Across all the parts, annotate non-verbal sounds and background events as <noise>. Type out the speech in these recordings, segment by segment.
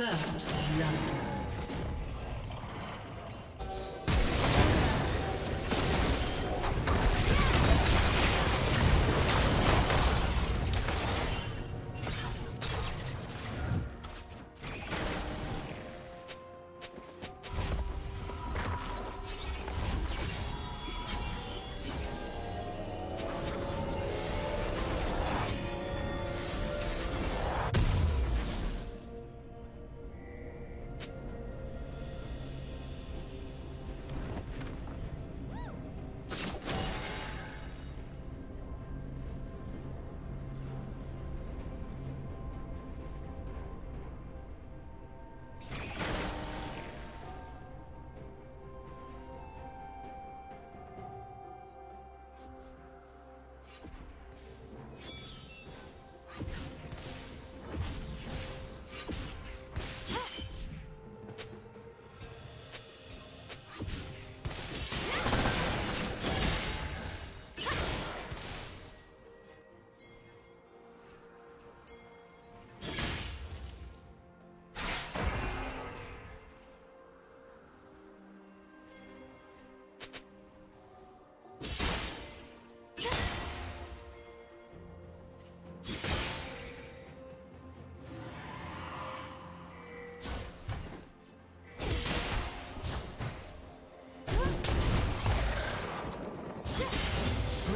First blood.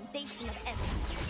Foundation of everything.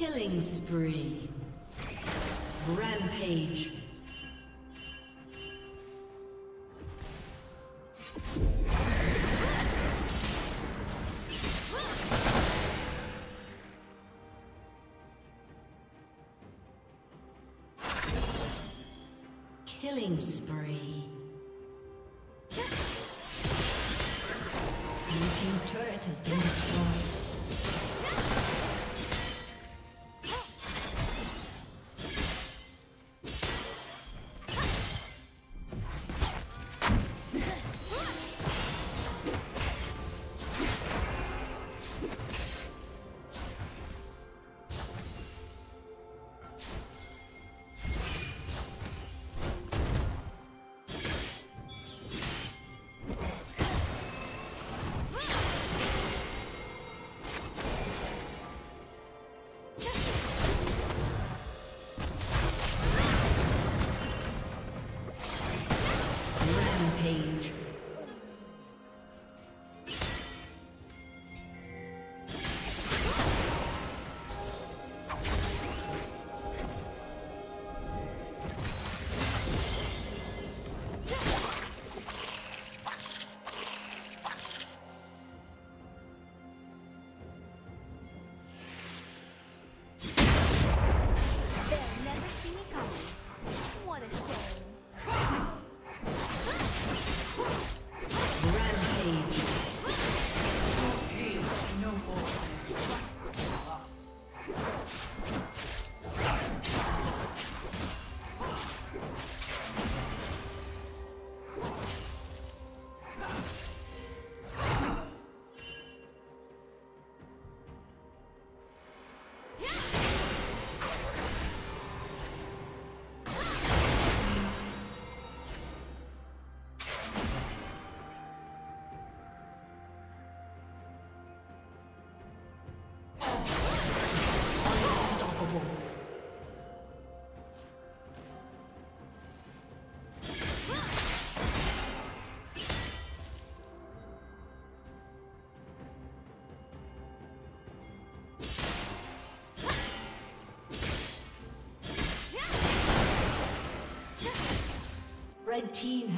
Killing spree. Rampage. Killing spree. Blue team's turret has been destroyed.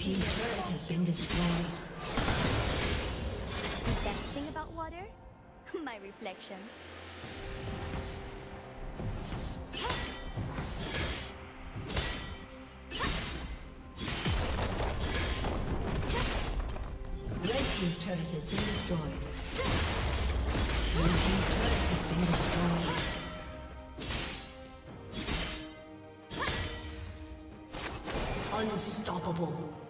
Team's turret has been destroyed. The best thing about water? <laughs> My reflection. Red team's turret has been destroyed. Blue team's turret has been destroyed. Unstoppable.